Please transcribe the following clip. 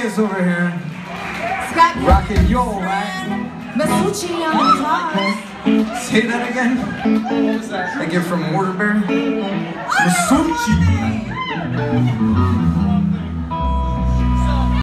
Scott over here. Scott Rocking yo, right? Masucci on the guitars. Say that again. What was that? Like you're from Waterbury. Masucci.